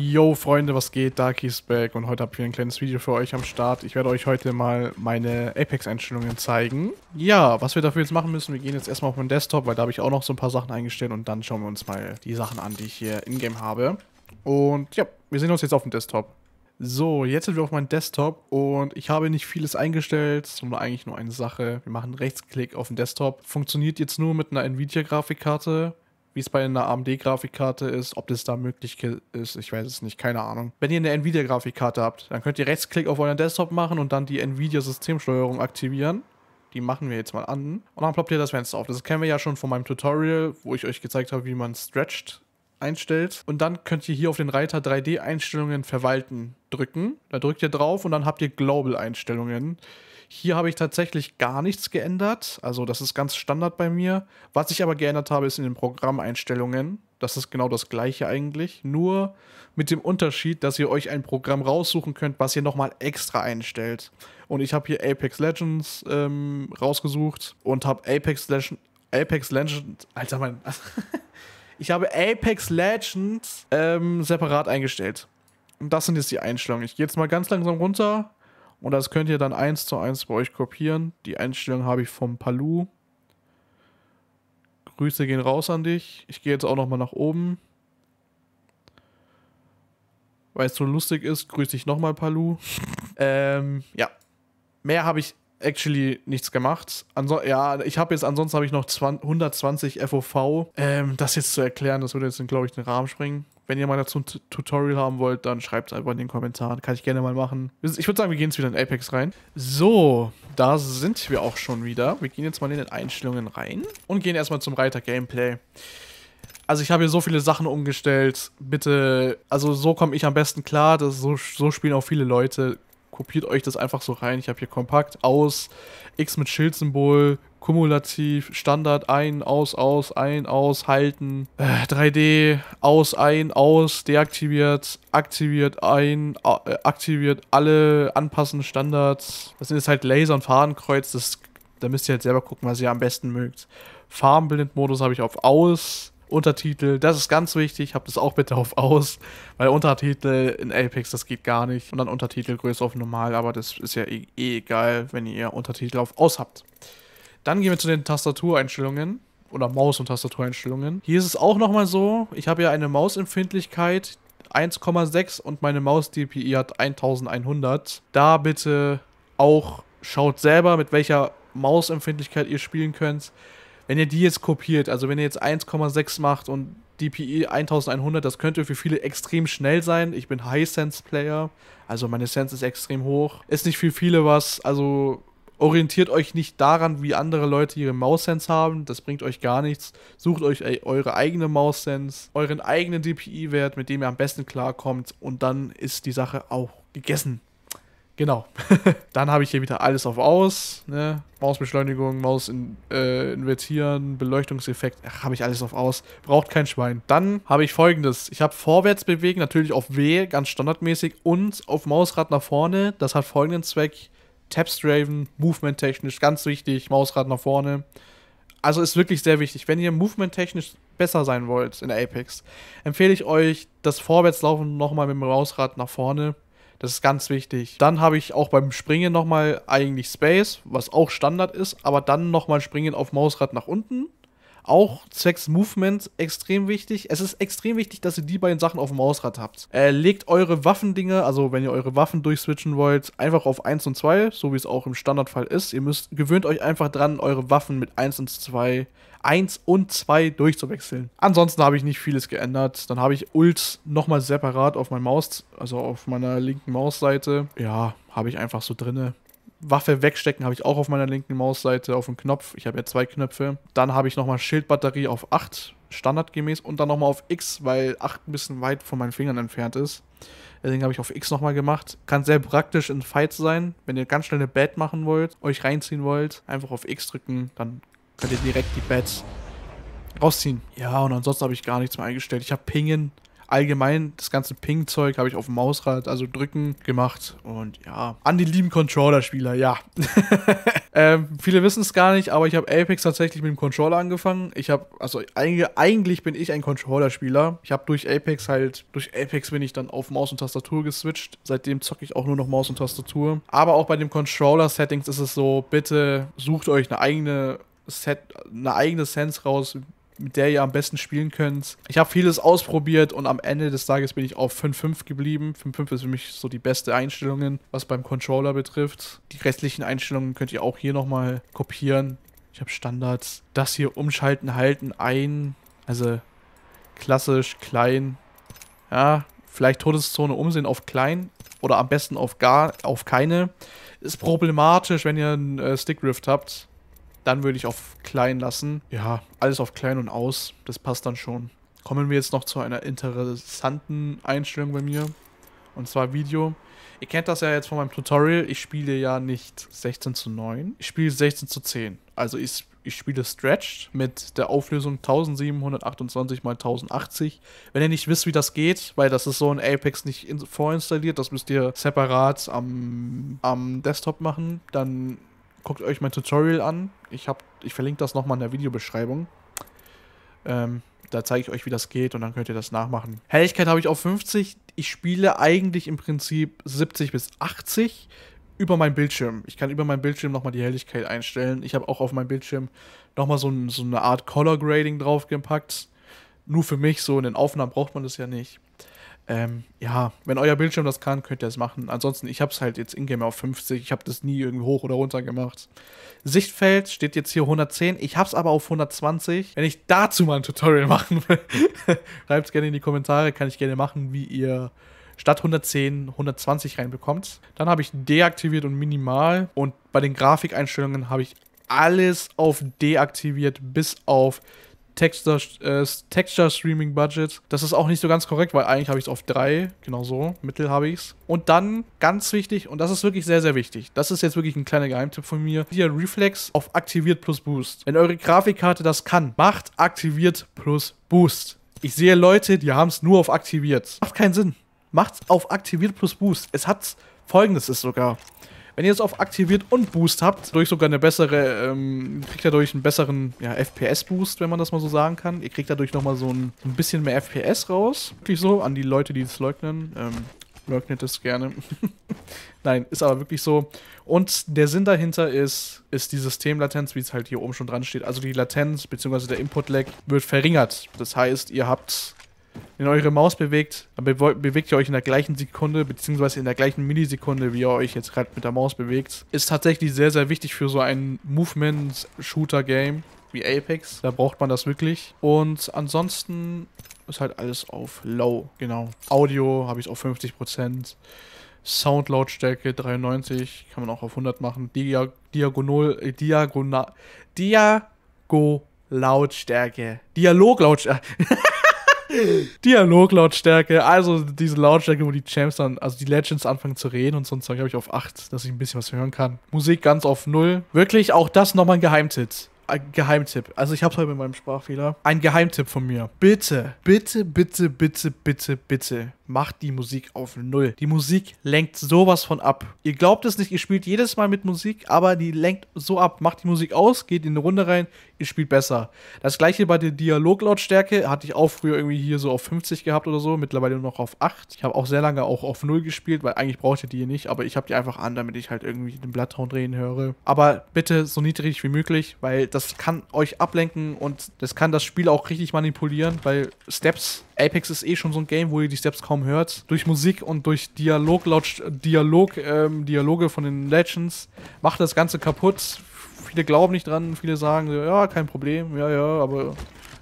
Yo Freunde, was geht? Darkies back und heute habe ich ein kleines Video für euch am Start. Ich werde euch heute mal meine Apex-Einstellungen zeigen. Ja, was wir dafür jetzt machen müssen, wir gehen jetzt erstmal auf meinen Desktop, weil da habe ich auch noch so ein paar Sachen eingestellt und dann schauen wir uns mal die Sachen an, die ich hier in-game habe. Und ja, wir sehen uns jetzt auf dem Desktop. So, jetzt sind wir auf meinem Desktop und ich habe nicht vieles eingestellt, sondern eigentlich nur eine Sache. Wir machen Rechtsklick auf den Desktop. Funktioniert jetzt nur mit einer Nvidia-Grafikkarte wie es bei einer AMD-Grafikkarte ist, ob das da möglich ist, ich weiß es nicht, keine Ahnung. Wenn ihr eine Nvidia-Grafikkarte habt, dann könnt ihr Rechtsklick auf euren Desktop machen und dann die Nvidia-Systemsteuerung aktivieren. Die machen wir jetzt mal an. Und dann ploppt ihr das Fenster auf. Das kennen wir ja schon von meinem Tutorial, wo ich euch gezeigt habe, wie man stretched einstellt. Und dann könnt ihr hier auf den Reiter 3D-Einstellungen verwalten drücken. Da drückt ihr drauf und dann habt ihr Global-Einstellungen. Hier habe ich tatsächlich gar nichts geändert. Also das ist ganz Standard bei mir. Was ich aber geändert habe, ist in den Programmeinstellungen. Das ist genau das gleiche eigentlich. Nur mit dem Unterschied, dass ihr euch ein Programm raussuchen könnt, was ihr nochmal extra einstellt. Und ich habe hier Apex Legends ähm, rausgesucht und habe Apex Legends. Apex Legends. Alter, mein. ich habe Apex Legends ähm, separat eingestellt. Und das sind jetzt die Einstellungen. Ich gehe jetzt mal ganz langsam runter und das könnt ihr dann eins zu eins bei euch kopieren. Die Einstellung habe ich vom Palu. Grüße gehen raus an dich. Ich gehe jetzt auch nochmal nach oben. Weil es so lustig ist, grüße ich nochmal Palu. ähm, ja. Mehr habe ich actually nichts gemacht. Anso ja, ich habe jetzt, ansonsten habe ich noch 20, 120 FOV. Ähm, das jetzt zu erklären, das würde jetzt, glaube ich, den Rahmen springen. Wenn ihr mal dazu ein Tutorial haben wollt, dann schreibt es einfach in den Kommentaren. Kann ich gerne mal machen. Ich würde sagen, wir gehen jetzt wieder in Apex rein. So, da sind wir auch schon wieder. Wir gehen jetzt mal in den Einstellungen rein und gehen erstmal zum Reiter Gameplay. Also ich habe hier so viele Sachen umgestellt. Bitte, also so komme ich am besten klar. Das so, so spielen auch viele Leute kopiert euch das einfach so rein. Ich habe hier kompakt aus, X mit Schildsymbol, kumulativ, Standard ein, aus, aus, ein, aus, halten, äh, 3D, aus, ein, aus, deaktiviert, aktiviert, ein, äh, aktiviert, alle anpassen, Standards. Das sind jetzt halt Laser und Fadenkreuz, das, da müsst ihr halt selber gucken, was ihr am besten mögt. Farbenblind-Modus habe ich auf aus, Untertitel, das ist ganz wichtig, habt es auch bitte auf aus, weil Untertitel in Apex, das geht gar nicht. Und dann Untertitelgröße auf normal, aber das ist ja eh, eh egal, wenn ihr Untertitel auf aus habt. Dann gehen wir zu den Tastatureinstellungen oder Maus- und Tastatureinstellungen. Hier ist es auch nochmal so, ich habe ja eine Mausempfindlichkeit 1,6 und meine Maus-DPI hat 1100. Da bitte auch schaut selber, mit welcher Mausempfindlichkeit ihr spielen könnt wenn ihr die jetzt kopiert, also wenn ihr jetzt 1,6 macht und DPI 1100, das könnte für viele extrem schnell sein. Ich bin High-Sense-Player, also meine Sense ist extrem hoch. Ist nicht für viele was, also orientiert euch nicht daran, wie andere Leute ihre Maus-Sense haben. Das bringt euch gar nichts. Sucht euch eure eigene Maus-Sense, euren eigenen DPI-Wert, mit dem ihr am besten klarkommt und dann ist die Sache auch gegessen. Genau. dann habe ich hier wieder alles auf aus. Ne? Mausbeschleunigung, Maus in, äh, invertieren, Beleuchtungseffekt. Habe ich alles auf aus. Braucht kein Schwein. Dann habe ich folgendes. Ich habe vorwärts bewegen, natürlich auf W, ganz standardmäßig. Und auf Mausrad nach vorne. Das hat folgenden Zweck. Tapstraven, Movement technisch, ganz wichtig. Mausrad nach vorne. Also ist wirklich sehr wichtig. Wenn ihr Movement technisch besser sein wollt in Apex, empfehle ich euch das Vorwärtslaufen nochmal mit dem Mausrad nach vorne das ist ganz wichtig. Dann habe ich auch beim Springen nochmal eigentlich Space, was auch Standard ist, aber dann nochmal Springen auf Mausrad nach unten. Auch zwecks Movement extrem wichtig. Es ist extrem wichtig, dass ihr die beiden Sachen auf dem Mausrad habt. Äh, legt eure Waffendinge, also wenn ihr eure Waffen durchswitchen wollt, einfach auf 1 und 2, so wie es auch im Standardfall ist. Ihr müsst, gewöhnt euch einfach dran, eure Waffen mit 1 und 2 1 und 2 durchzuwechseln. Ansonsten habe ich nicht vieles geändert. Dann habe ich Ult nochmal separat auf meinem Maus, also auf meiner linken Mausseite. Ja, habe ich einfach so drinne. Waffe wegstecken habe ich auch auf meiner linken Mausseite auf dem Knopf. Ich habe ja zwei Knöpfe. Dann habe ich nochmal Schildbatterie auf 8, standardgemäß. Und dann nochmal auf X, weil 8 ein bisschen weit von meinen Fingern entfernt ist. Deswegen habe ich auf X nochmal gemacht. Kann sehr praktisch in Fights sein. Wenn ihr ganz schnell eine Bad machen wollt, euch reinziehen wollt, einfach auf X drücken, dann könnt ihr direkt die Bats rausziehen. Ja, und ansonsten habe ich gar nichts mehr eingestellt. Ich habe Pingen allgemein das ganze Ping-Zeug habe ich auf dem Mausrad, also drücken gemacht. Und ja, an die lieben Controller-Spieler, ja. ähm, viele wissen es gar nicht, aber ich habe Apex tatsächlich mit dem Controller angefangen. Ich habe, also eigentlich, bin ich ein Controller-Spieler. Ich habe durch Apex halt, durch Apex bin ich dann auf Maus und Tastatur geswitcht. Seitdem zocke ich auch nur noch Maus und Tastatur. Aber auch bei den Controller-Settings ist es so, bitte sucht euch eine eigene Set, eine eigene Sense raus, mit der ihr am besten spielen könnt. Ich habe vieles ausprobiert und am Ende des Tages bin ich auf 5.5 geblieben. 5.5 ist für mich so die beste Einstellung, was beim Controller betrifft. Die restlichen Einstellungen könnt ihr auch hier nochmal kopieren. Ich habe Standards. Das hier umschalten, halten, ein. Also klassisch, klein. Ja, vielleicht Todeszone umsehen auf klein oder am besten auf gar, auf keine. Ist problematisch, wenn ihr einen äh, Stickrift habt dann würde ich auf klein lassen. Ja, alles auf klein und aus. Das passt dann schon. Kommen wir jetzt noch zu einer interessanten Einstellung bei mir. Und zwar Video. Ihr kennt das ja jetzt von meinem Tutorial. Ich spiele ja nicht 16 zu 9. Ich spiele 16 zu 10. Also ich, ich spiele Stretched mit der Auflösung 1728 x 1080. Wenn ihr nicht wisst, wie das geht, weil das ist so ein Apex nicht vorinstalliert, das müsst ihr separat am, am Desktop machen, dann guckt euch mein Tutorial an. Ich, hab, ich verlinke das nochmal in der Videobeschreibung. Ähm, da zeige ich euch, wie das geht und dann könnt ihr das nachmachen. Helligkeit habe ich auf 50. Ich spiele eigentlich im Prinzip 70 bis 80 über meinen Bildschirm. Ich kann über meinen Bildschirm nochmal die Helligkeit einstellen. Ich habe auch auf meinem Bildschirm nochmal so, so eine Art Color Grading draufgepackt. Nur für mich, so in den Aufnahmen braucht man das ja nicht. Ähm, ja, wenn euer Bildschirm das kann, könnt ihr es machen. Ansonsten, ich habe es halt jetzt in-game auf 50. Ich habe das nie irgendwie hoch oder runter gemacht. Sichtfeld steht jetzt hier 110. Ich habe es aber auf 120. Wenn ich dazu mal ein Tutorial machen will, schreibt es gerne in die Kommentare. Kann ich gerne machen, wie ihr statt 110 120 reinbekommt. Dann habe ich deaktiviert und minimal. Und bei den Grafikeinstellungen habe ich alles auf deaktiviert, bis auf Texture, äh, Texture Streaming Budget. Das ist auch nicht so ganz korrekt, weil eigentlich habe ich es auf 3, genau so, Mittel habe ich es. Und dann, ganz wichtig, und das ist wirklich sehr, sehr wichtig, das ist jetzt wirklich ein kleiner Geheimtipp von mir, hier Reflex auf aktiviert plus Boost. Wenn eure Grafikkarte das kann, macht aktiviert plus Boost. Ich sehe Leute, die haben es nur auf aktiviert. Macht keinen Sinn. Macht auf aktiviert plus Boost. Es hat folgendes ist sogar. Wenn ihr es auf aktiviert und Boost habt, durch sogar eine bessere, ähm, kriegt ihr dadurch einen besseren ja, FPS-Boost, wenn man das mal so sagen kann. Ihr kriegt dadurch nochmal so ein, ein bisschen mehr FPS raus. Wirklich so, an die Leute, die es leugnen. Ähm, leugnet es gerne. Nein, ist aber wirklich so. Und der Sinn dahinter ist, ist die Systemlatenz, wie es halt hier oben schon dran steht. Also die Latenz bzw. der Input-Lag wird verringert. Das heißt, ihr habt wenn ihr eure Maus bewegt, dann be bewegt ihr euch in der gleichen Sekunde, beziehungsweise in der gleichen Millisekunde, wie ihr euch jetzt gerade mit der Maus bewegt. Ist tatsächlich sehr, sehr wichtig für so ein Movement-Shooter-Game wie Apex. Da braucht man das wirklich. Und ansonsten ist halt alles auf Low, genau. Audio habe ich auf 50%. Soundlautstärke 93, kann man auch auf 100 machen. Dia Diagonal, äh, Diagonal, Diago Lautstärke. Dialoglautstärke. Dialoglautstärke, also diese Lautstärke, wo die Champs dann, also die Legends anfangen zu reden und so ein Zeug ich auf 8, dass ich ein bisschen was hören kann. Musik ganz auf 0. Wirklich auch das nochmal ein Geheimtipp. Ein Geheimtipp. Also ich habe es heute mit meinem Sprachfehler. Ein Geheimtipp von mir. Bitte, bitte, bitte, bitte, bitte, bitte macht die Musik auf Null. Die Musik lenkt sowas von ab. Ihr glaubt es nicht, ihr spielt jedes Mal mit Musik, aber die lenkt so ab. Macht die Musik aus, geht in eine Runde rein, ihr spielt besser. Das gleiche bei der Dialoglautstärke hatte ich auch früher irgendwie hier so auf 50 gehabt oder so, mittlerweile nur noch auf 8. Ich habe auch sehr lange auch auf 0 gespielt, weil eigentlich braucht ihr die hier nicht, aber ich habe die einfach an, damit ich halt irgendwie den Bloodhound drehen höre. Aber bitte so niedrig wie möglich, weil das kann euch ablenken und das kann das Spiel auch richtig manipulieren, weil Steps Apex ist eh schon so ein Game, wo ihr die Steps kaum hört. Durch Musik und durch Dialog, laut Dialog, ähm, Dialoge von den Legends macht das Ganze kaputt. Viele glauben nicht dran, viele sagen, ja, kein Problem, ja, ja, aber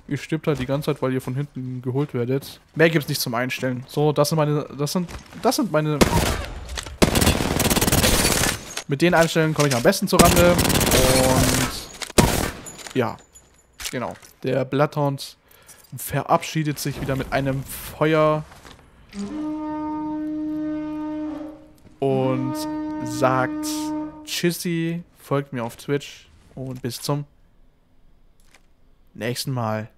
ihr stirbt halt die ganze Zeit, weil ihr von hinten geholt werdet. Mehr gibt's nicht zum Einstellen. So, das sind meine, das sind, das sind meine... Mit den Einstellungen komme ich am besten zur Rande. Und ja, genau. Der Bloodhound verabschiedet sich wieder mit einem Feuer und sagt Tschüssi, folgt mir auf Twitch und bis zum nächsten Mal.